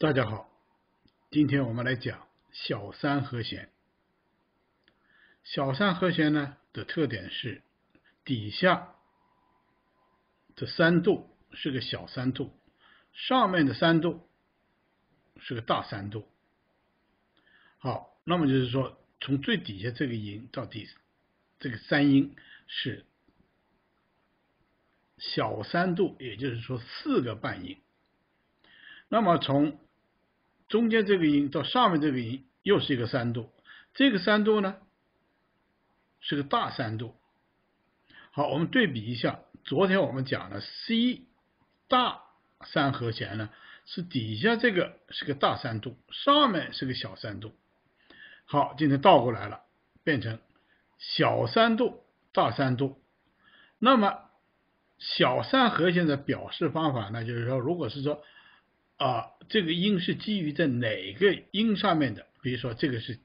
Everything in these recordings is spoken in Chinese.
大家好，今天我们来讲小三和弦。小三和弦呢的特点是底下的三度是个小三度，上面的三度是个大三度。好，那么就是说，从最底下这个音到底这个三音是小三度，也就是说四个半音。那么从中间这个音到上面这个音又是一个三度，这个三度呢是个大三度。好，我们对比一下，昨天我们讲的 C 大三和弦呢，是底下这个是个大三度，上面是个小三度。好，今天倒过来了，变成小三度大三度。那么小三和弦的表示方法呢，就是说，如果是说啊，这个音是基于在哪个音上面的？比如说，这个是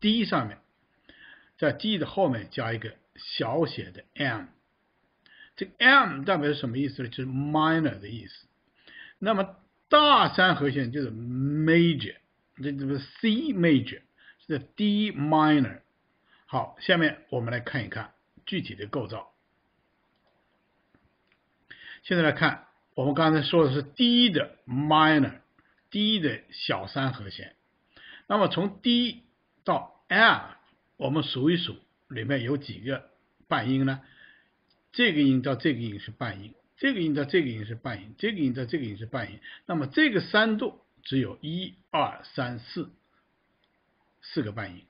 D 上面，在 D 的后面加一个小写的 m，这个 m 代表什么意思呢？就是 minor 的意思。那么大三和弦就是 major，这这个 C major 是 D minor。好，下面我们来看一看具体的构造。现在来看。我们刚才说的是低的 minor，低的小三和弦。那么从 D 到 F，我们数一数，里面有几个半音呢？这个音到这个音是半音，这个音到这个音是半音，这个音到这个音是半音。那么这个三度只有一二三四四个半音。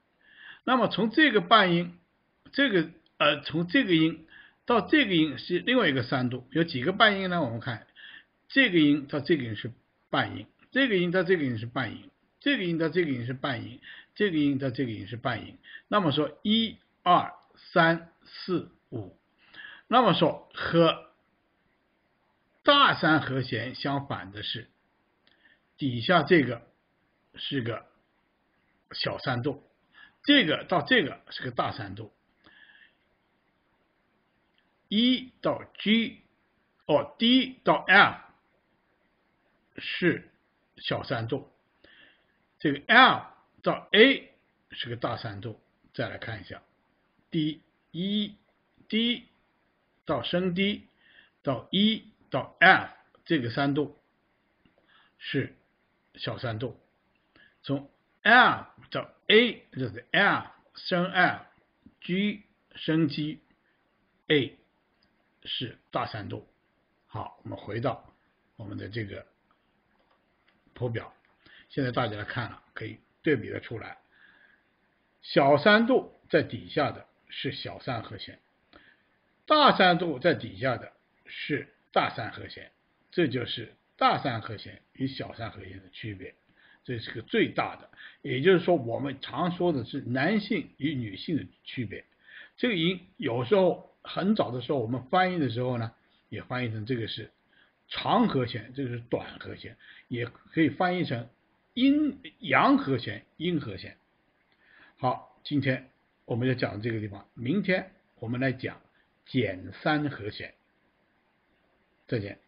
那么从这个半音，这个呃，从这个音到这个音是另外一个三度，有几个半音呢？我们看。这个音到这个音是半音，这个音到这个音是半音，这个音到这个音是半音，这个音到这个音是半音。那么说一二三四五，那么说和大三和弦相反的是，底下这个是个小三度，这个到这个是个大三度，一到 G，哦 D 到 F。是小三度，这个 L 到 A 是个大三度。再来看一下，D 一 D 到升 D 到 E 到 F 这个三度是小三度。从 L 到 A 就是 L 升 L，G 升 G，A 是大三度。好，我们回到我们的这个。图表，现在大家来看了，可以对比的出来。小三度在底下的是小三和弦，大三度在底下的是大三和弦，这就是大三和弦与小三和弦的区别，这是个最大的。也就是说，我们常说的是男性与女性的区别。这个音有时候很早的时候，我们翻译的时候呢，也翻译成这个是。长和弦，这个是短和弦，也可以翻译成阴阳和弦、阴和弦。好，今天我们就讲这个地方，明天我们来讲减三和弦。再见。